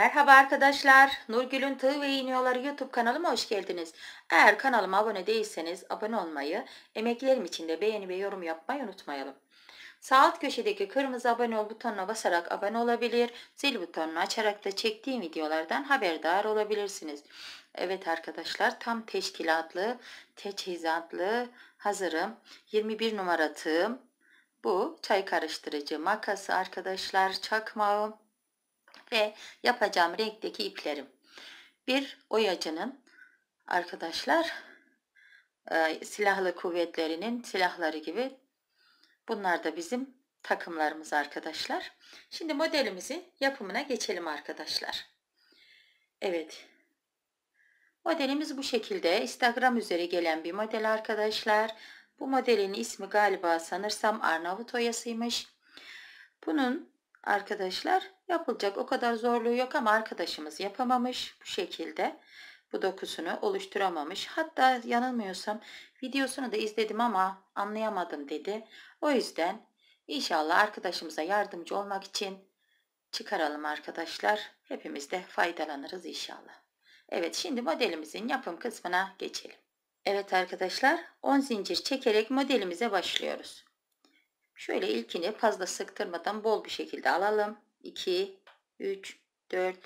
Merhaba arkadaşlar. Nurgül'ün Tığ ve İğniyorları YouTube kanalıma hoş geldiniz. Eğer kanalıma abone değilseniz abone olmayı, emeklerim için de beğeni ve yorum yapmayı unutmayalım. Sağ alt köşedeki kırmızı abone ol butonuna basarak abone olabilir, zil butonunu açarak da çektiğim videolardan haberdar olabilirsiniz. Evet arkadaşlar tam teşkilatlı, teçhizatlı hazırım. 21 numara tığım. Bu çay karıştırıcı makası arkadaşlar, çakmağım ve yapacağım renkteki iplerim. Bir oyacının arkadaşlar e, silahlı kuvvetlerinin silahları gibi bunlar da bizim takımlarımız arkadaşlar. Şimdi modelimizin yapımına geçelim arkadaşlar. Evet. Modelimiz bu şekilde. Instagram üzeri gelen bir model arkadaşlar. Bu modelin ismi galiba sanırsam Arnavut oyasıymış. Bunun arkadaşlar yapılacak o kadar zorluğu yok ama arkadaşımız yapamamış bu şekilde bu dokusunu oluşturamamış. Hatta yanılmıyorsam videosunu da izledim ama anlayamadım dedi. O yüzden inşallah arkadaşımıza yardımcı olmak için çıkaralım arkadaşlar. Hepimiz de faydalanırız inşallah. Evet şimdi modelimizin yapım kısmına geçelim. Evet arkadaşlar 10 zincir çekerek modelimize başlıyoruz. Şöyle ilkini fazla sıktırmadan bol bir şekilde alalım. 2, 3, 4,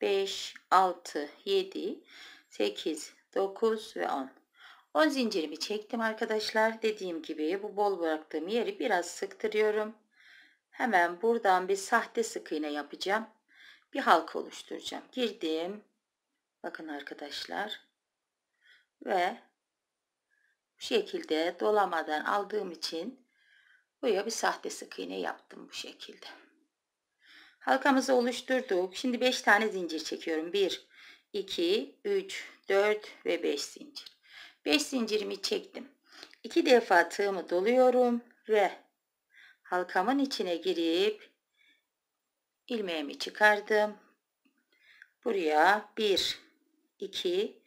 5, 6, 7, 8, 9 ve 10. 10 zincirimi çektim arkadaşlar. Dediğim gibi bu bol bıraktığım yeri biraz sıktırıyorum. Hemen buradan bir sahte sık iğne yapacağım. Bir halka oluşturacağım. Girdim. Bakın arkadaşlar. Ve bu şekilde dolamadan aldığım için Buraya bir sahte sık iğne yaptım bu şekilde. Halkamızı oluşturduk. Şimdi 5 tane zincir çekiyorum. 1, 2, 3, 4 ve 5 zincir. 5 zincirimi çektim. 2 defa tığımı doluyorum ve halkamın içine girip ilmeğimi çıkardım. Buraya 1, 2,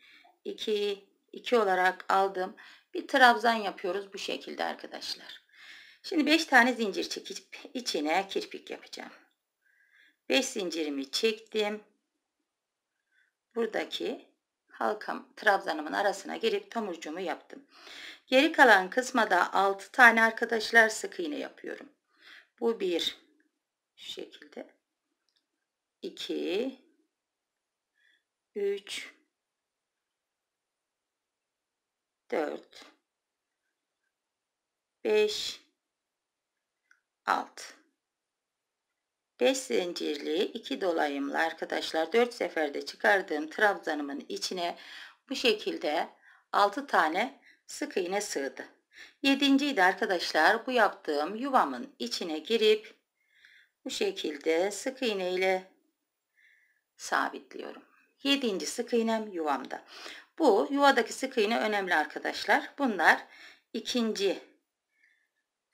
2, 2 olarak aldım. Bir trabzan yapıyoruz bu şekilde arkadaşlar. Şimdi 5 tane zincir çekip içine kirpik yapacağım. 5 zincirimi çektim. Buradaki halkam trabzanımın arasına girip tomurcuğumu yaptım. Geri kalan kısma da 6 tane arkadaşlar sık iğne yapıyorum. Bu bir şu şekilde 2 3 4 5 alt 5 zincirli 2 dolayımlı arkadaşlar 4 seferde çıkardığım trabzanımın içine bu şekilde 6 tane sık iğne sığdı. 7. de arkadaşlar bu yaptığım yuvamın içine girip bu şekilde sık iğne ile sabitliyorum. 7. sık iğnem yuvamda. Bu yuvadaki sık iğne önemli arkadaşlar. Bunlar ikinci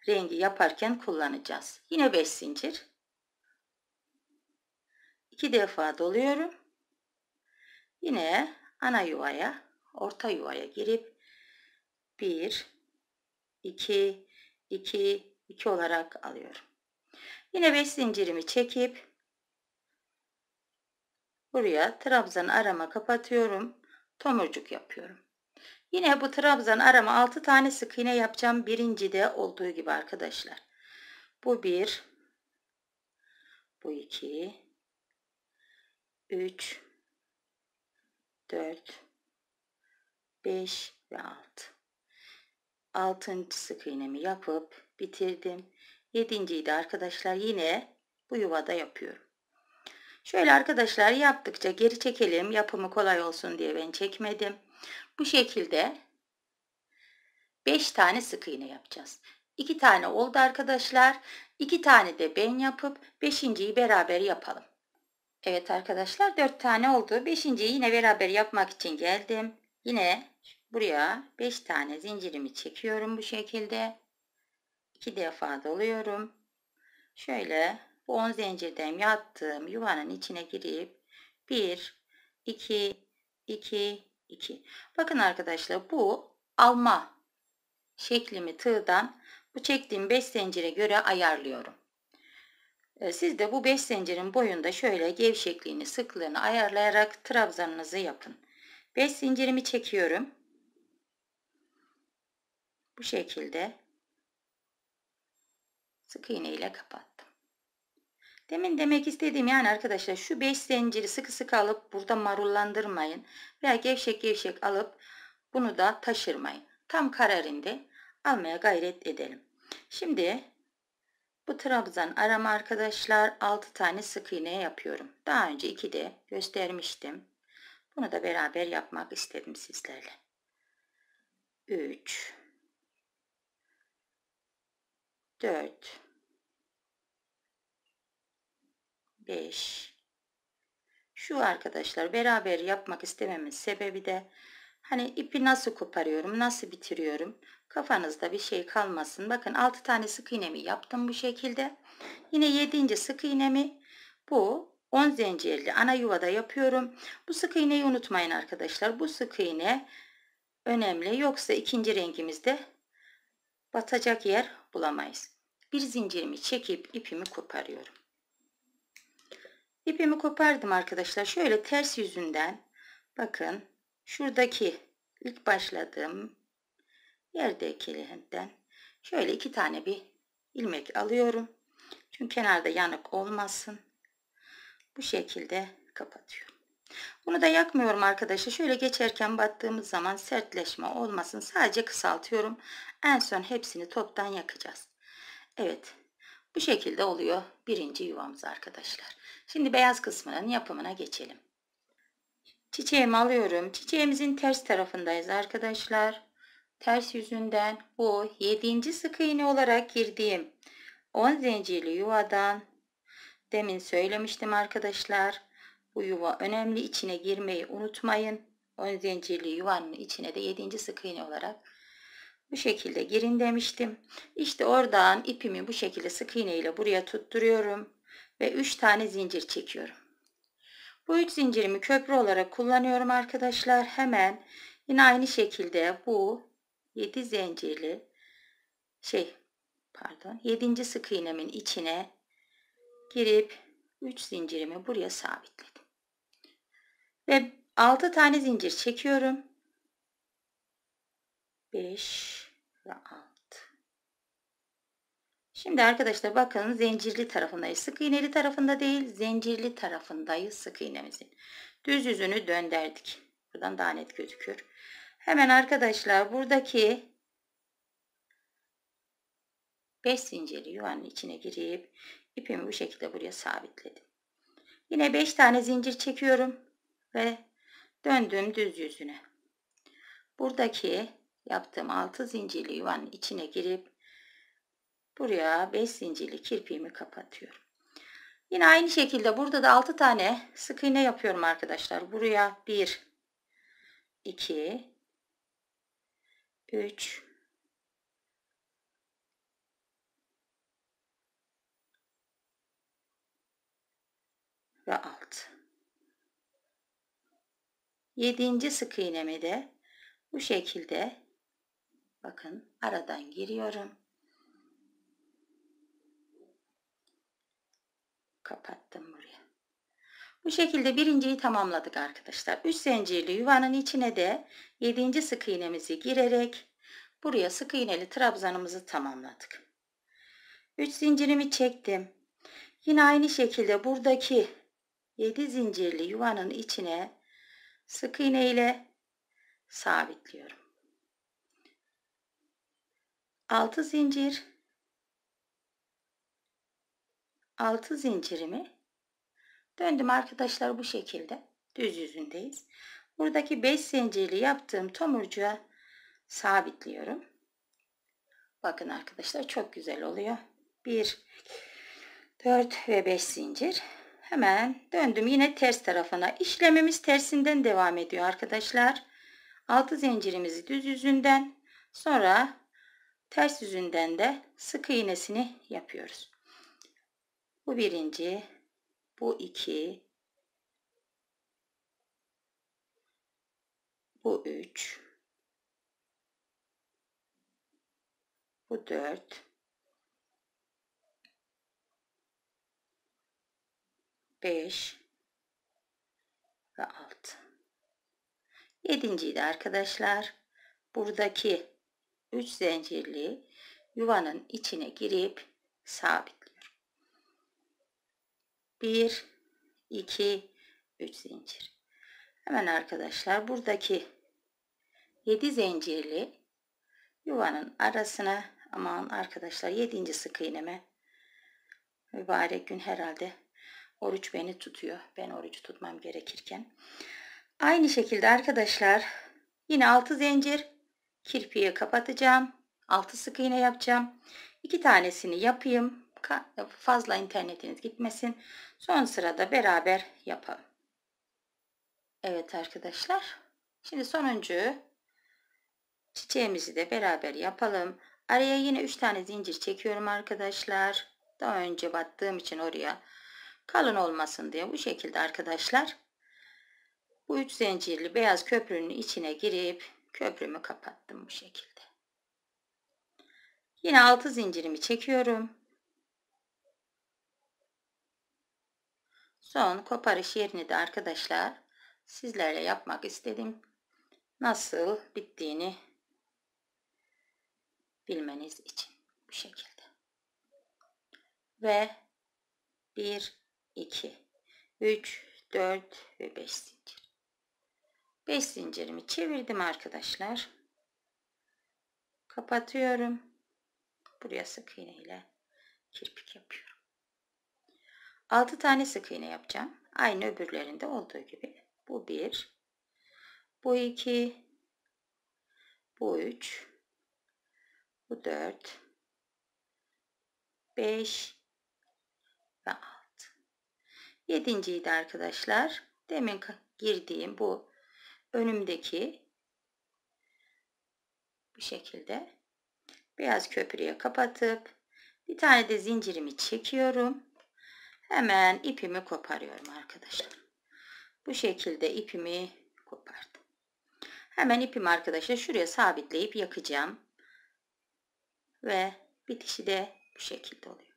rengi yaparken kullanacağız. Yine 5 zincir. 2 defa doluyorum. Yine ana yuvaya, orta yuvaya girip 1 2 2 2 olarak alıyorum. Yine 5 zincirimi çekip buraya trabzan arama kapatıyorum. Tomurcuk yapıyorum. Yine bu trabzan arama 6 tane sık iğne yapacağım. Birinci de olduğu gibi arkadaşlar. Bu 1 bu 2 3 4 5 ve 6 6. sık iğnemi yapıp bitirdim. 7. de arkadaşlar yine bu yuvada yapıyorum. Şöyle arkadaşlar yaptıkça geri çekelim. Yapımı kolay olsun diye ben çekmedim. Bu şekilde 5 tane sık iğne yapacağız. 2 tane oldu arkadaşlar. 2 tane de ben yapıp 5.yi beraber yapalım. Evet arkadaşlar 4 tane oldu. 5.yi yine beraber yapmak için geldim. Yine buraya 5 tane zincirimi çekiyorum bu şekilde. 2 defa doluyorum. Şöyle bu 10 zincirden yattığım yuvanın içine girip 1 2 2 2. Bakın arkadaşlar bu alma şeklimi tığdan bu çektiğim 5 zincire göre ayarlıyorum. E, Siz de bu 5 zincirin boyunda şöyle gevşekliğini, sıklığını ayarlayarak trabzanınızı yapın. 5 zincirimi çekiyorum. Bu şekilde sık iğne ile kapattım. Demin demek istediğim yani arkadaşlar şu 5 zinciri sıkı sıkı alıp burada marullandırmayın. Veya gevşek gevşek alıp bunu da taşırmayın. Tam kararında almaya gayret edelim. Şimdi bu trabzan arama arkadaşlar 6 tane sık iğne yapıyorum. Daha önce 2 de göstermiştim. Bunu da beraber yapmak istedim sizlerle. 3 4 5 Şu arkadaşlar beraber yapmak istememin sebebi de hani ipi nasıl koparıyorum, nasıl bitiriyorum kafanızda bir şey kalmasın. Bakın 6 tane sık iğnemi yaptım bu şekilde. Yine 7. sık iğnemi bu 10 zincirli ana yuvada yapıyorum. Bu sık iğneyi unutmayın arkadaşlar. Bu sık iğne önemli. Yoksa ikinci rengimizde batacak yer bulamayız. Bir zincirimi çekip ipimi koparıyorum. İpimi kopardım arkadaşlar. Şöyle ters yüzünden bakın şuradaki ilk başladığım yerdekilerinden şöyle iki tane bir ilmek alıyorum. Çünkü kenarda yanık olmasın. Bu şekilde kapatıyorum. Bunu da yakmıyorum arkadaşlar. Şöyle geçerken battığımız zaman sertleşme olmasın. Sadece kısaltıyorum. En son hepsini toptan yakacağız. Evet. Bu şekilde oluyor birinci yuvamız arkadaşlar. Şimdi beyaz kısmının yapımına geçelim. Çiçeğimi alıyorum. Çiçeğimizin ters tarafındayız arkadaşlar. Ters yüzünden bu 7. sık iğne olarak girdiğim 10 zincirli yuvadan demin söylemiştim arkadaşlar. Bu yuva önemli. içine girmeyi unutmayın. 10 zincirli yuvanın içine de 7. sık iğne olarak bu şekilde girin demiştim. İşte oradan ipimi bu şekilde sık iğne ile buraya tutturuyorum ve 3 tane zincir çekiyorum. Bu 3 zincirimi köprü olarak kullanıyorum arkadaşlar. Hemen yine aynı şekilde bu 7 zincirli şey pardon 7. sık iğnemin içine girip 3 zincirimi buraya sabitledim. Ve 6 tane zincir çekiyorum. 5 ve 6. Şimdi arkadaşlar bakın zincirli tarafındayız. Sık iğneli tarafında değil zincirli tarafındayız sık iğnemizin. Düz yüzünü döndürdük. Buradan daha net gözüküyor. Hemen arkadaşlar buradaki 5 zincirli yuvanın içine girip ipimi bu şekilde buraya sabitledim. Yine 5 tane zincir çekiyorum ve döndüm düz yüzüne. Buradaki yaptığım 6 zincirli yuvanın içine girip buraya 5 zincirli kirpiğimi kapatıyorum. Yine aynı şekilde burada da 6 tane sık iğne yapıyorum arkadaşlar. Buraya 1 2 3 ve 6 7. sık iğnemi de bu şekilde bakın aradan giriyorum. Kapattım buraya bu şekilde birinciyi tamamladık arkadaşlar 3 zincirli yuvanın içine de 7. sık iğnemizi girerek buraya sık iğneli trabzanımızı tamamladık 3 zincirimi çektim yine aynı şekilde buradaki 7 zincirli yuvanın içine sık iğne ile sabitliyorum. 6 zincir 6 zincirimi döndüm arkadaşlar bu şekilde düz yüzündeyiz. Buradaki 5 zincirli yaptığım tomurcuğa sabitliyorum. Bakın arkadaşlar çok güzel oluyor. 1 4 ve 5 zincir. Hemen döndüm yine ters tarafına. İşlemimiz tersinden devam ediyor arkadaşlar. 6 zincirimizi düz yüzünden sonra ters yüzünden de sık iğnesini yapıyoruz. Bu birinci, bu iki, bu üç, bu dört, 5 ve 6. Yedinciyi de arkadaşlar buradaki 3 zincirli yuvanın içine girip sabitliyorum. 1 2 3 zincir. Hemen arkadaşlar buradaki 7 zincirli yuvanın arasına aman arkadaşlar 7. sık iğneme mübarek gün herhalde oruç beni tutuyor. Ben orucu tutmam gerekirken. Aynı şekilde arkadaşlar yine 6 zincir kirpiği kapatacağım. 6 sık iğne yapacağım. 2 tanesini yapayım. Fazla internetiniz gitmesin. Son sırada beraber yapalım. Evet arkadaşlar. Şimdi sonuncu çiçeğimizi de beraber yapalım. Araya yine 3 tane zincir çekiyorum arkadaşlar. Daha önce battığım için oraya kalın olmasın diye bu şekilde arkadaşlar. Bu 3 zincirli beyaz köprünün içine girip köprümü kapattım bu şekilde. Yine 6 zincirimi çekiyorum. Son koparış yerini de arkadaşlar sizlerle yapmak istedim. Nasıl bittiğini bilmeniz için bu şekilde. Ve 1 2 3 4 ve 5 zincir. 5 zincirimi çevirdim arkadaşlar. Kapatıyorum. Buraya sık iğne ile kirpik yapıyorum. 6 tane sık iğne yapacağım. Aynı öbürlerinde olduğu gibi. Bu 1 bu 2 bu 3 bu 4 5 ve 6 yedinciyi de arkadaşlar demin girdiğim bu önümdeki bu şekilde beyaz köprüye kapatıp bir tane de zincirimi çekiyorum. Hemen ipimi koparıyorum arkadaşlar. Bu şekilde ipimi kopardım. Hemen ipimi arkadaşlar şuraya sabitleyip yakacağım. Ve bitişi de bu şekilde oluyor.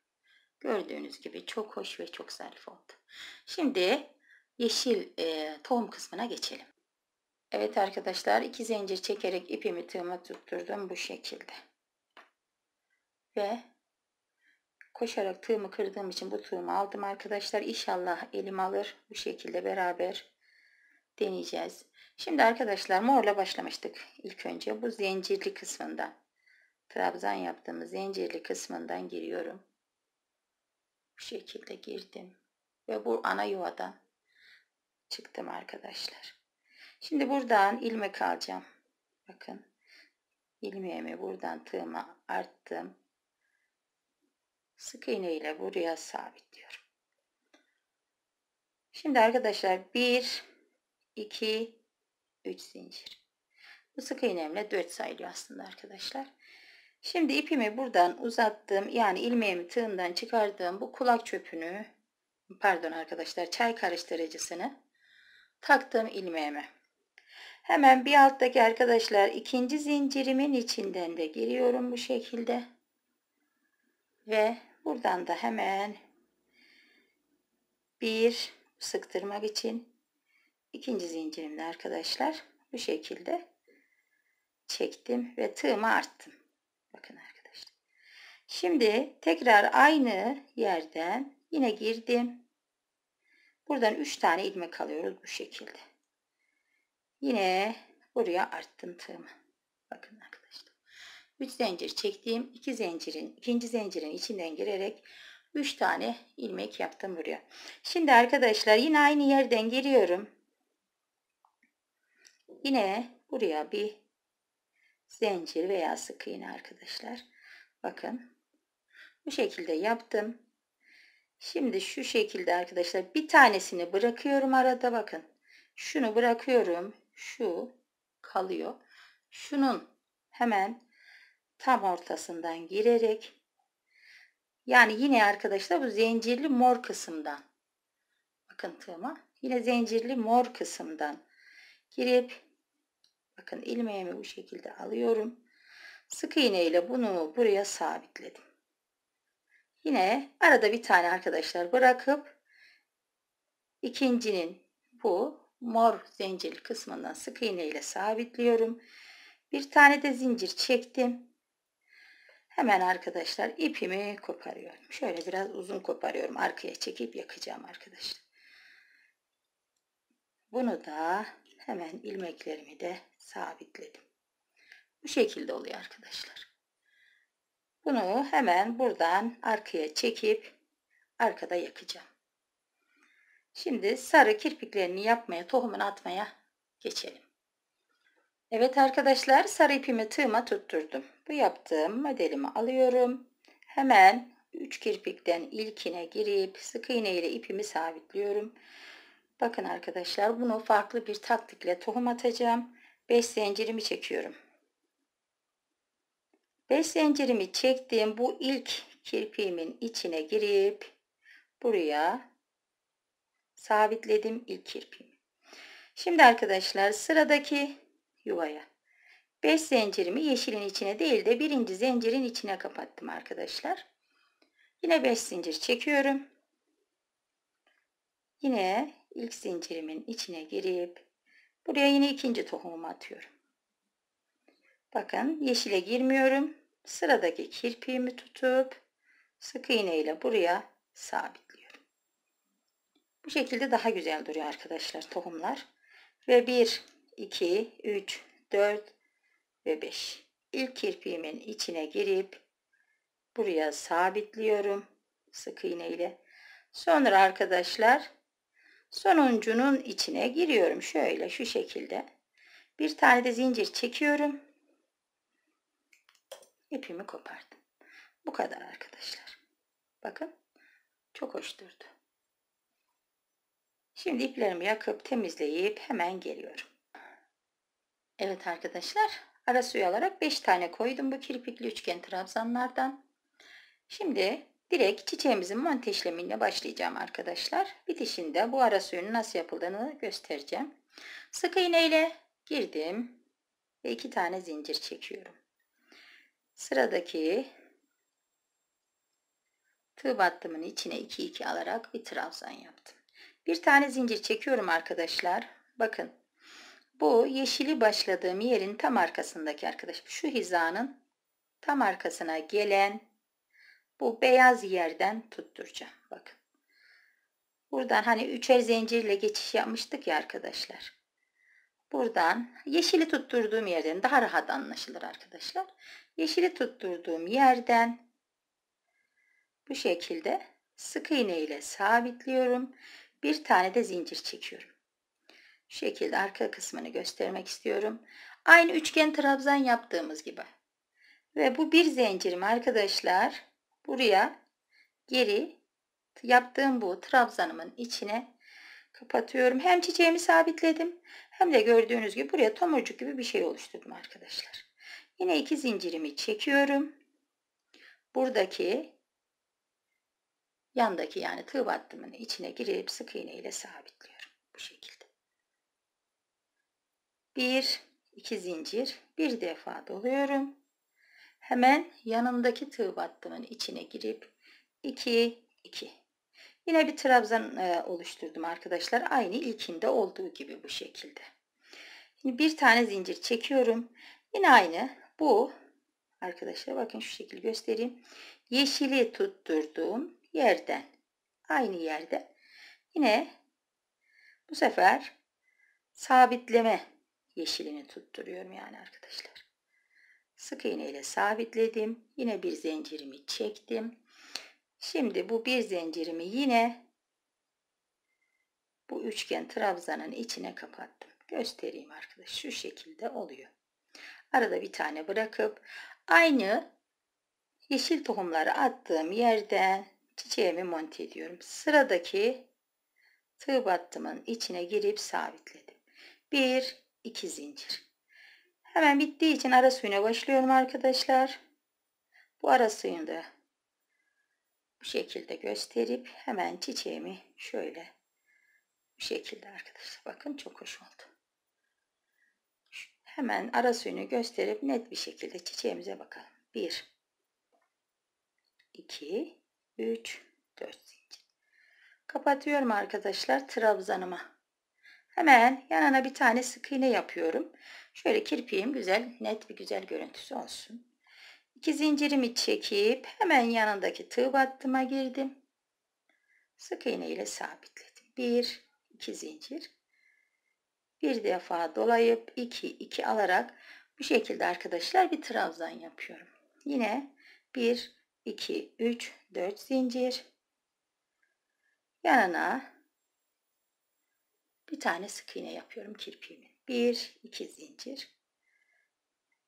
Gördüğünüz gibi çok hoş ve çok zarif oldu. Şimdi yeşil e, tohum kısmına geçelim. Evet arkadaşlar iki zincir çekerek ipimi tığıma tutturdum bu şekilde. Ve koşarak tığımı kırdığım için bu tığımı aldım arkadaşlar. İnşallah elim alır. Bu şekilde beraber deneyeceğiz. Şimdi arkadaşlar morla başlamıştık ilk önce. Bu zincirli kısmından. Trabzan yaptığımız zincirli kısmından giriyorum. Bu şekilde girdim. Ve bu ana yuvadan çıktım arkadaşlar. Şimdi buradan ilmek alacağım. Bakın ilmeğimi buradan tığıma arttım. Sık iğne ile buraya sabitliyorum. Şimdi arkadaşlar 1 2 3 zincir. Bu sık iğnemle 4 sayılıyor aslında arkadaşlar. Şimdi ipimi buradan uzattım. Yani ilmeğimi tığından çıkardığım bu kulak çöpünü pardon arkadaşlar çay karıştırıcısını taktım ilmeğime. Hemen bir alttaki arkadaşlar ikinci zincirimin içinden de giriyorum bu şekilde. Ve buradan da hemen bir sıktırmak için ikinci zincirimde arkadaşlar bu şekilde çektim ve tığımı arttım. Bakın arkadaşlar. Şimdi tekrar aynı yerden yine girdim. Buradan 3 tane ilmek alıyoruz bu şekilde. Yine buraya arttım tığımı. Bakın arkadaşlar. 3 zincir çektiğim 2 zincirin ikinci zincirin içinden girerek 3 tane ilmek yaptım buraya. Şimdi arkadaşlar yine aynı yerden giriyorum. Yine buraya bir zincir veya sık iğne arkadaşlar. Bakın. Bu şekilde yaptım. Şimdi şu şekilde arkadaşlar bir tanesini bırakıyorum arada bakın. Şunu bırakıyorum. Şu kalıyor. Şunun hemen tam ortasından girerek yani yine arkadaşlar bu zincirli mor kısımdan bakın tığıma yine zincirli mor kısımdan girip bakın ilmeğimi bu şekilde alıyorum. Sık iğne ile bunu buraya sabitledim. Yine arada bir tane arkadaşlar bırakıp ikincinin bu mor zincir kısmından sık iğne ile sabitliyorum. Bir tane de zincir çektim. Hemen arkadaşlar ipimi koparıyorum. Şöyle biraz uzun koparıyorum. Arkaya çekip yakacağım arkadaşlar. Bunu da hemen ilmeklerimi de sabitledim. Bu şekilde oluyor arkadaşlar. Bunu hemen buradan arkaya çekip arkada yakacağım. Şimdi sarı kirpiklerini yapmaya, tohumunu atmaya geçelim. Evet arkadaşlar sarı ipimi tığıma tutturdum. Bu yaptığım modelimi alıyorum. Hemen 3 kirpikten ilkine girip sık iğne ile ipimi sabitliyorum. Bakın arkadaşlar bunu farklı bir taktikle tohum atacağım. 5 zincirimi çekiyorum. 5 zincirimi çektiğim bu ilk kirpiğimin içine girip buraya sabitledim ilk kirpiğimi. Şimdi arkadaşlar sıradaki yuvaya 5 zincirimi yeşilin içine değil de birinci zincirin içine kapattım arkadaşlar. Yine 5 zincir çekiyorum. Yine ilk zincirimin içine girip buraya yine ikinci tohumumu atıyorum. Bakın yeşile girmiyorum. Sıradaki kirpiğimi tutup sık iğne ile buraya sabitliyorum. Bu şekilde daha güzel duruyor arkadaşlar tohumlar. Ve 1, 2, 3, 4 ve 5. İlk kirpiğimin içine girip buraya sabitliyorum sık iğne ile. Sonra arkadaşlar sonuncunun içine giriyorum. Şöyle şu şekilde. Bir tane de zincir çekiyorum. İpimi kopardım. Bu kadar arkadaşlar. Bakın. Çok hoş durdu. Şimdi iplerimi yakıp temizleyip hemen geliyorum. Evet arkadaşlar. Ara suyu alarak 5 tane koydum bu kirpikli üçgen trabzanlardan. Şimdi direkt çiçeğimizin işlemiyle başlayacağım arkadaşlar. Bitişinde bu ara suyunun nasıl yapıldığını göstereceğim. Sık iğne ile girdim ve iki tane zincir çekiyorum. Sıradaki tığ battımın içine 2 2 alarak bir trabzan yaptım. Bir tane zincir çekiyorum arkadaşlar. Bakın bu yeşili başladığım yerin tam arkasındaki arkadaş. Şu hizanın tam arkasına gelen bu beyaz yerden tutturacağım. Bakın. Buradan hani üçer zincirle geçiş yapmıştık ya arkadaşlar. Buradan yeşili tutturduğum yerden daha rahat anlaşılır arkadaşlar. Yeşili tutturduğum yerden bu şekilde sık iğne ile sabitliyorum. Bir tane de zincir çekiyorum. Şekilde arka kısmını göstermek istiyorum. Aynı üçgen trabzan yaptığımız gibi. Ve bu bir zincirim arkadaşlar buraya geri yaptığım bu trabzanımın içine kapatıyorum. Hem çiçeğimi sabitledim hem de gördüğünüz gibi buraya tomurcuk gibi bir şey oluşturdum arkadaşlar. Yine iki zincirimi çekiyorum. Buradaki yandaki yani tığ battımın içine girip sık iğne ile sabitliyorum. Bu şekilde. Bir, iki zincir bir defa doluyorum. Hemen yanındaki tığ battımın içine girip 2 2 Yine bir trabzan e, oluşturdum arkadaşlar. Aynı ilkinde olduğu gibi bu şekilde. Şimdi bir tane zincir çekiyorum. Yine aynı bu arkadaşlar bakın şu şekilde göstereyim. Yeşili tutturduğum yerden aynı yerde yine bu sefer sabitleme yeşilini tutturuyorum yani arkadaşlar sık iğne ile sabitledim. Yine bir zincirimi çektim. Şimdi bu bir zincirimi yine bu üçgen trabzanın içine kapattım. Göstereyim arkadaş. Şu şekilde oluyor. Arada bir tane bırakıp aynı yeşil tohumları attığım yerden çiçeğimi monte ediyorum. Sıradaki tığ battımın içine girip sabitledim. Bir, iki zincir. Hemen bittiği için ara suyuna başlıyorum arkadaşlar. Bu ara suyunu da bu şekilde gösterip hemen çiçeğimi şöyle bu şekilde arkadaşlar bakın çok hoş oldu. Hemen ara suyunu gösterip net bir şekilde çiçeğimize bakalım. 1 2 3 4 zincir. Kapatıyorum arkadaşlar trabzanıma. Hemen yanına bir tane sık iğne yapıyorum. Şöyle kirpiğim güzel, net bir güzel görüntüsü olsun. İki zincirimi çekip hemen yanındaki tığ battıma girdim. Sık iğne ile sabitledim. Bir, iki zincir. Bir defa dolayıp iki, iki alarak bu şekilde arkadaşlar bir trabzan yapıyorum. Yine bir, iki, üç, dört zincir. Yanına bir tane sık iğne yapıyorum kirpiğimin. Bir, iki zincir.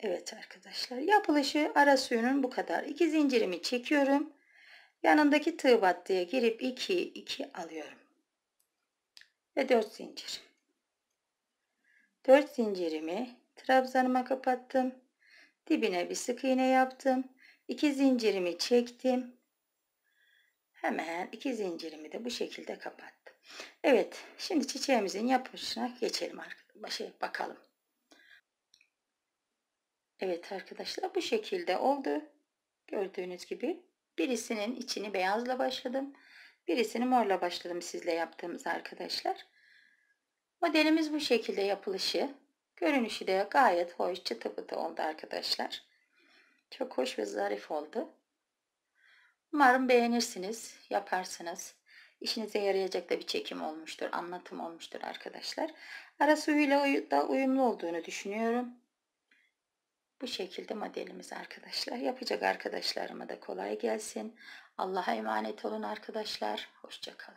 Evet arkadaşlar yapılışı ara suyunun bu kadar. İki zincirimi çekiyorum. Yanındaki tığ battıya girip 2 2 alıyorum. Ve 4 zincir. 4 zincirimi trabzanıma kapattım. Dibine bir sık iğne yaptım. 2 zincirimi çektim. Hemen 2 zincirimi de bu şekilde kapattım. Evet, şimdi çiçeğimizin yapışına geçelim arkadaşlar. Bakalım. Evet arkadaşlar bu şekilde oldu. Gördüğünüz gibi birisinin içini beyazla başladım. Birisini morla başladım sizle yaptığımız arkadaşlar. Modelimiz bu şekilde yapılışı. Görünüşü de gayet hoş çıtı pıtı oldu arkadaşlar. Çok hoş ve zarif oldu. Umarım beğenirsiniz, yaparsınız. İşinize yarayacak da bir çekim olmuştur, anlatım olmuştur arkadaşlar. Ara suyuyla da uyumlu olduğunu düşünüyorum. Bu şekilde modelimiz arkadaşlar. Yapacak arkadaşlarıma da kolay gelsin. Allah'a emanet olun arkadaşlar. Hoşçakalın.